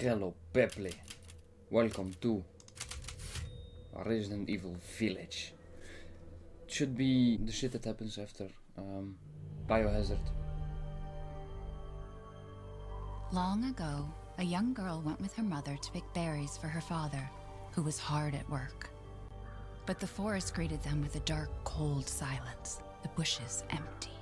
Hello, Peple. Welcome to Resident Evil Village. It should be the shit that happens after um, Biohazard. Long ago, a young girl went with her mother to pick berries for her father, who was hard at work. But the forest greeted them with a dark, cold silence, the bushes empty.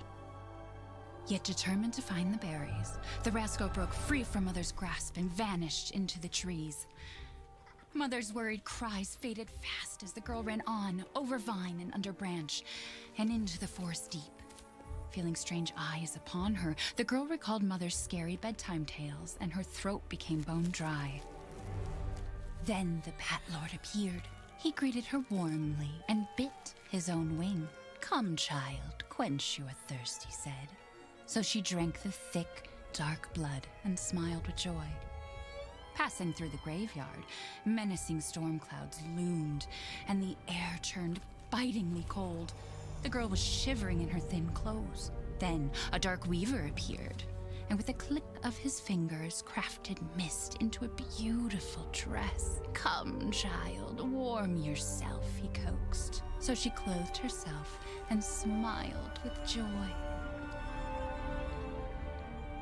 Yet determined to find the berries, the rascal broke free from Mother's grasp and vanished into the trees. Mother's worried cries faded fast as the girl ran on, over vine and under branch, and into the forest deep. Feeling strange eyes upon her, the girl recalled Mother's scary bedtime tales, and her throat became bone dry. Then the Bat Lord appeared. He greeted her warmly and bit his own wing. Come, child, quench your thirst, he said. So she drank the thick, dark blood and smiled with joy. Passing through the graveyard, menacing storm clouds loomed, and the air turned bitingly cold. The girl was shivering in her thin clothes. Then a dark weaver appeared, and with a click of his fingers, crafted mist into a beautiful dress. Come, child, warm yourself, he coaxed. So she clothed herself and smiled with joy.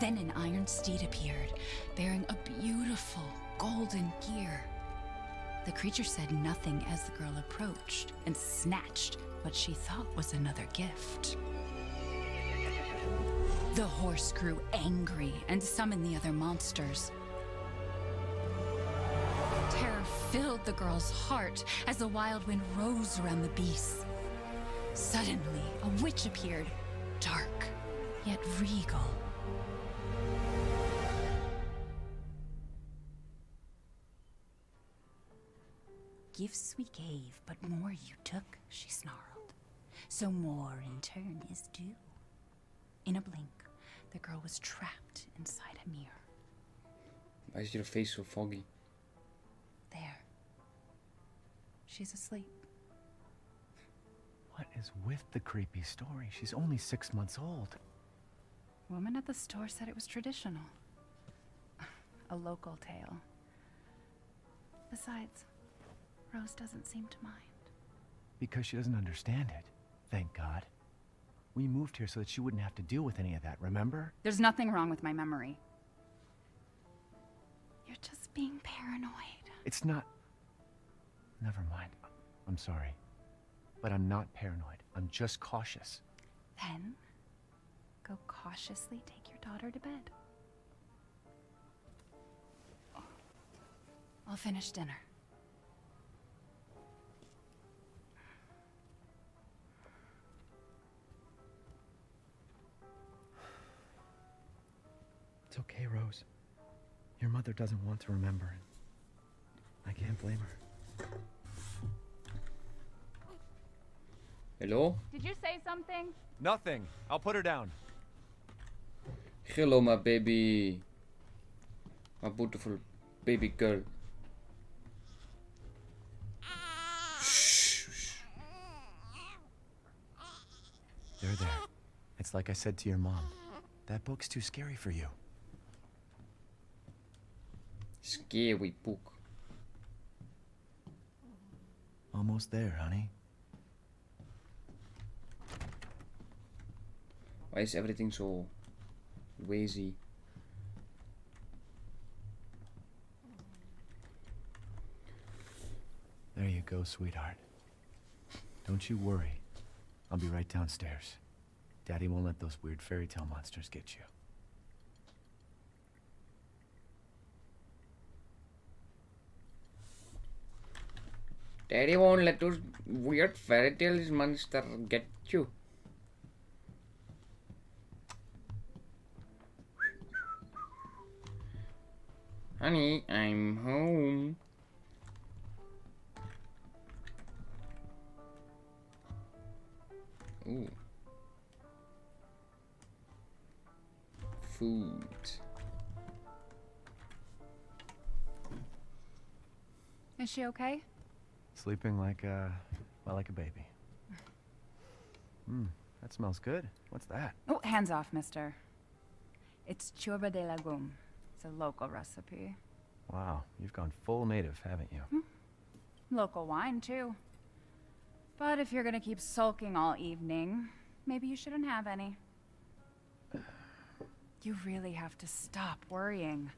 Then an iron steed appeared, bearing a beautiful golden gear. The creature said nothing as the girl approached and snatched what she thought was another gift. The horse grew angry and summoned the other monsters. Terror filled the girl's heart as the wild wind rose around the beasts. Suddenly, a witch appeared, dark, yet regal. Gifts we gave, but more you took, she snarled. So more in turn is due. In a blink, the girl was trapped inside a mirror. Why is your face so foggy? There. She's asleep. What is with the creepy story? She's only six months old. Woman at the store said it was traditional. A local tale. Besides, Rose doesn't seem to mind. Because she doesn't understand it. Thank God. We moved here so that she wouldn't have to deal with any of that, remember? There's nothing wrong with my memory. You're just being paranoid. It's not... Never mind. I'm sorry. But I'm not paranoid. I'm just cautious. Then, go cautiously take your daughter to bed. I'll finish dinner. It's okay, Rose. Your mother doesn't want to remember it. I can't blame her. Hello? Did you say something? Nothing. I'll put her down. Hello, my baby. My beautiful baby girl. There, there. It's like I said to your mom. That book's too scary for you. Scary book. Almost there, honey. Why is everything so wazy? There you go, sweetheart. Don't you worry. I'll be right downstairs. Daddy won't let those weird fairy tale monsters get you. Daddy won't let those weird fairy tales monster get you. Honey, I'm home. Ooh. Food. Is she okay? Sleeping like a, well, like a baby. Hmm, that smells good. What's that? Oh, hands off, mister. It's ciorba de legume. It's a local recipe. Wow, you've gone full native, haven't you? Hmm. Local wine, too. But if you're gonna keep sulking all evening, maybe you shouldn't have any. You really have to stop worrying.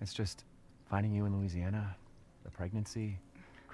It's just finding you in Louisiana, the pregnancy,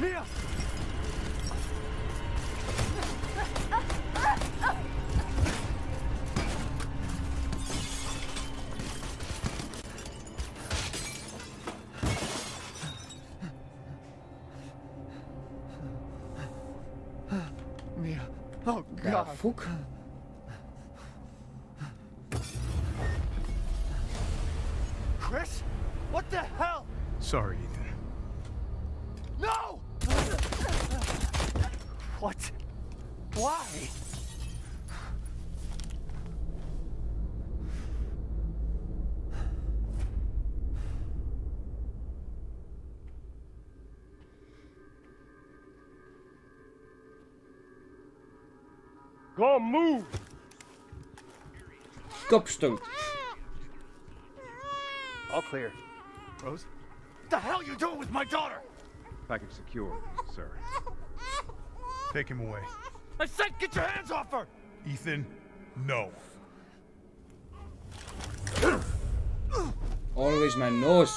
Mia! Mia. Oh, Ja, God. fuck. Chris? What the hell? Sorry, Ethan. What? Why? Go on, move! Kopstoot. All clear. Rose? What the hell you doing with my daughter? Package secure, sir. Take him away. I said get your hands off her! Ethan, no. Always my nose.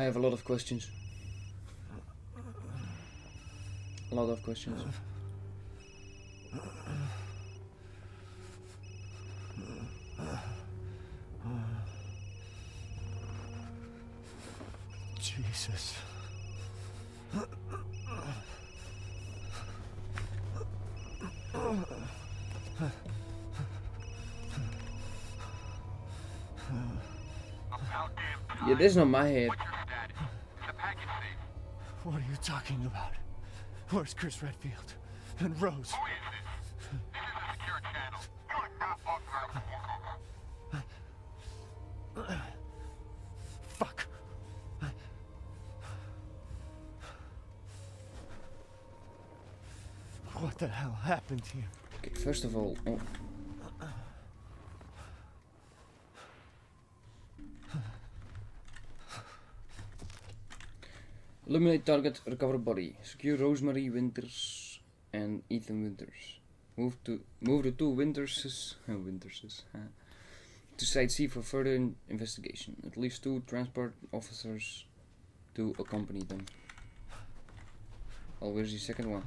I have a lot of questions. A lot of questions. Jesus. Yeah, this is not my head. What are talking about? Where's Chris Redfield? And Rose? Who is this? This is a secure channel. Fuck. What the hell happened here? Okay, first of all, oh. Eliminate target, recover body. Secure Rosemary Winters and Ethan Winters. Move to move the two Winterses, Winterses, uh, to Site C for further in- investigation. At least two transport officers to accompany them. Oh, where's the second one?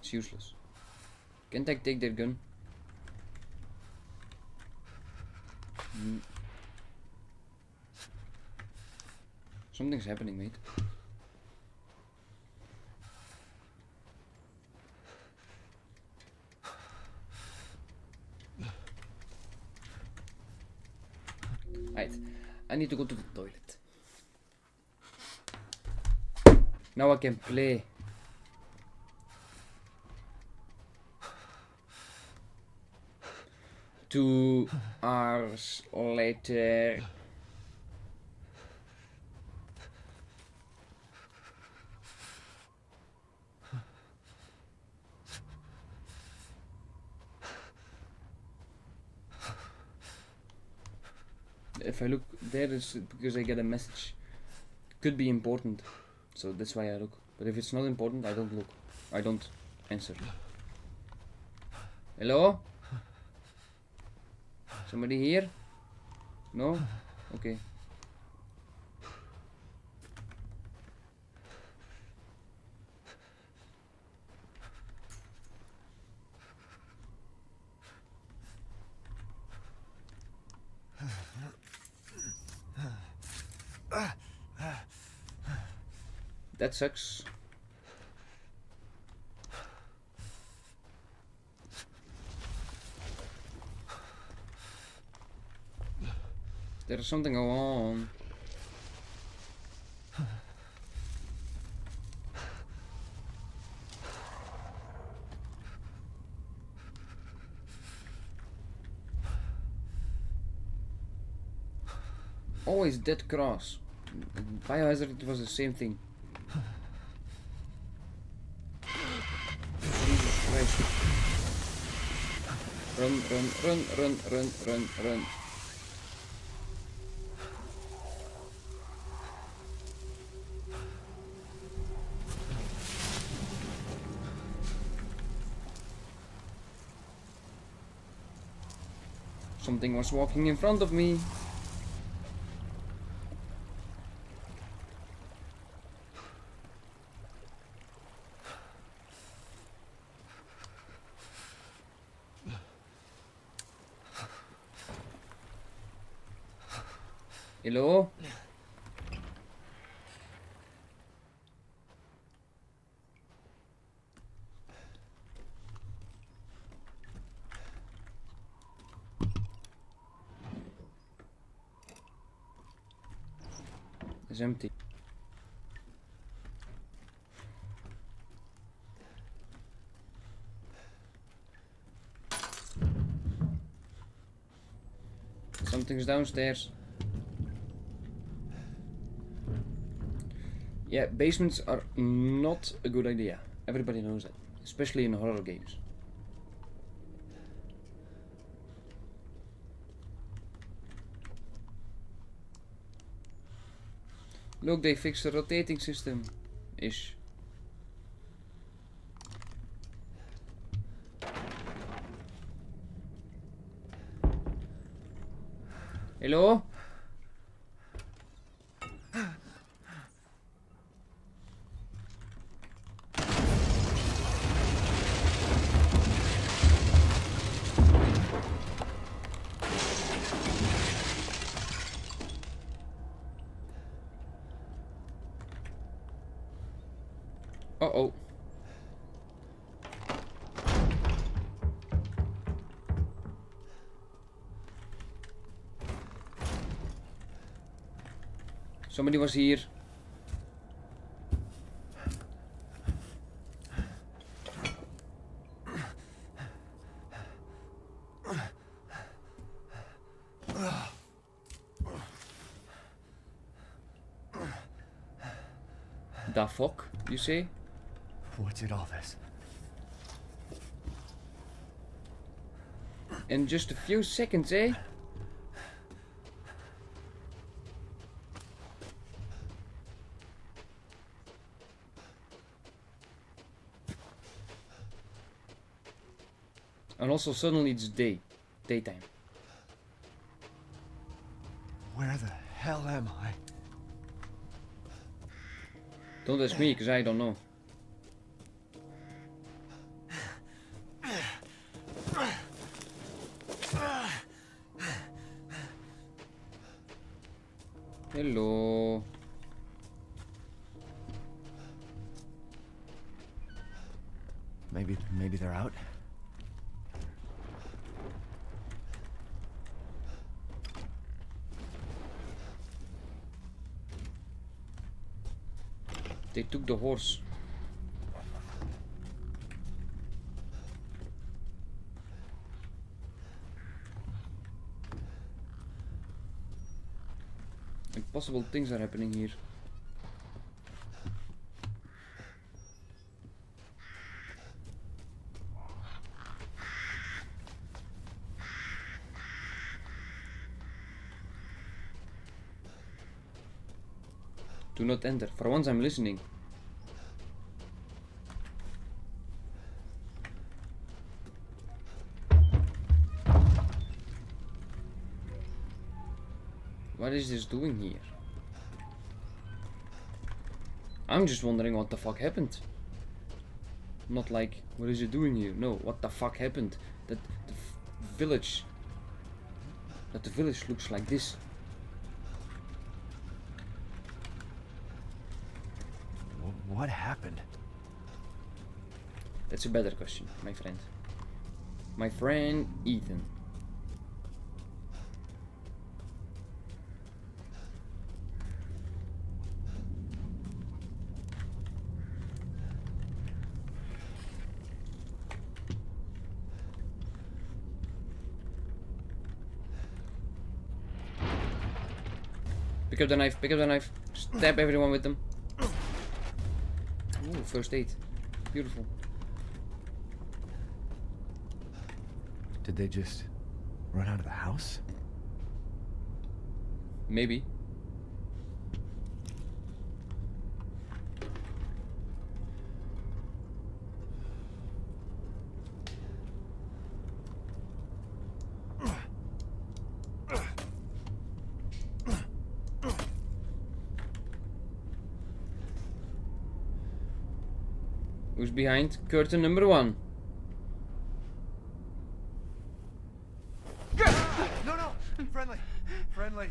It's useless. Can't I take their gun? Mm. Something's happening, mate. Right, I need to go to the toilet. Now I can play. Two hours later. If I look there, it's because I get a message. Could be important, so that's why I look. But if it's not important, I don't look. I don't answer. Hello? Somebody here? No? Okay. That sucks. There's something on. Always dead cross. Biohazard it was the same thing. Run, run, run, run, run, run, run. Something was walking in front of me. Hello? It's empty. Something's downstairs. Yeah, basements are not a good idea. Everybody knows that, especially in horror games. Look, they fixed the rotating system. Ish. Hello? Somebody was here. The fuck, you say? What's did all this? In just a few seconds, eh? Also suddenly it's day. Daytime. Where the hell am I? Don't ask me, because I don't know. The horse. Impossible things are happening here. Do not enter. For once I'm listening. Is this doing here? I'm just wondering what the fuck happened. Not like, what is it doing here? No, what the fuck happened? That the village... That the village looks like this. What happened? That's a better question, my friend. My friend Ethan. Pick up the knife, pick up the knife. Stab everyone with them. Ooh, first aid. Beautiful. Did they just run out of the house? Maybe. Behind curtain number one? No, no! Friendly! Friendly!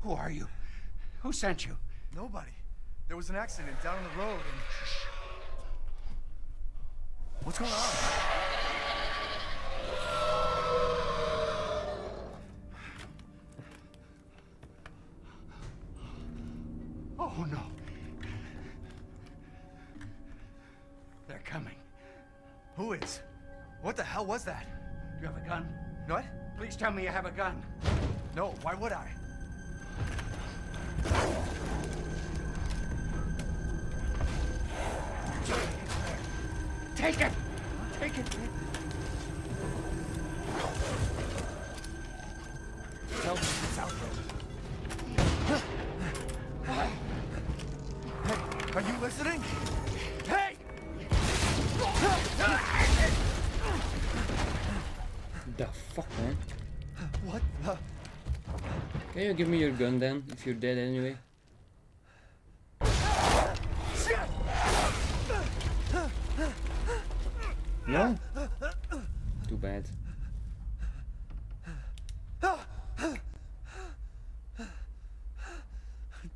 Who are you? Who sent you? Nobody. There was an accident down the road and. What's going on? What the hell was that? Do You have a gun? What? Please tell me you have a gun. No, why would I? Take it! Take it! You give me your gun then, if you're dead anyway? No? Too bad.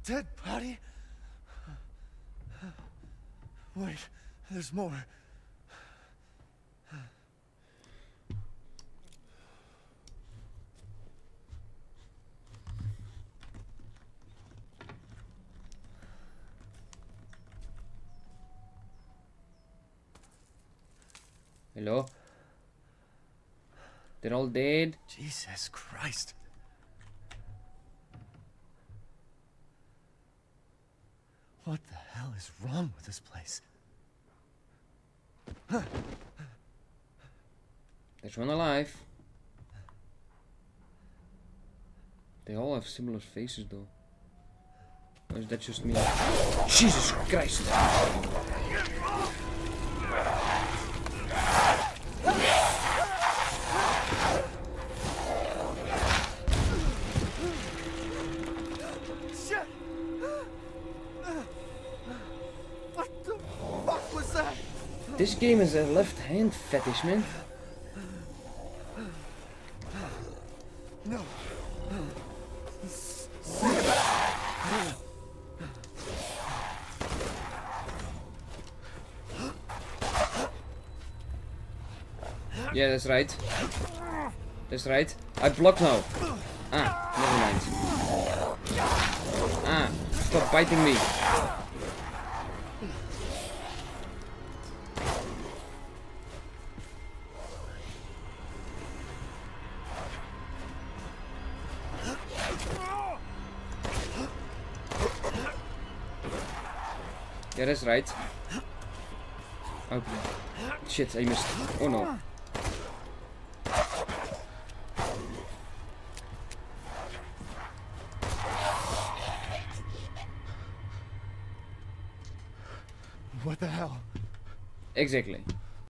Dead body? Wait, there's more. Hello? They're all dead? Jesus Christ. What the hell is wrong with this place? There's one alive. They all have similar faces though. Or is that just me? Jesus Christ! This game is a left hand fetish, man. No. Yeah, that's right. That's right. I block now. Ah, never mind. Ah, stop biting me. Yeah, that's right. Oh, shit, I missed. Oh no. What the hell? Exactly.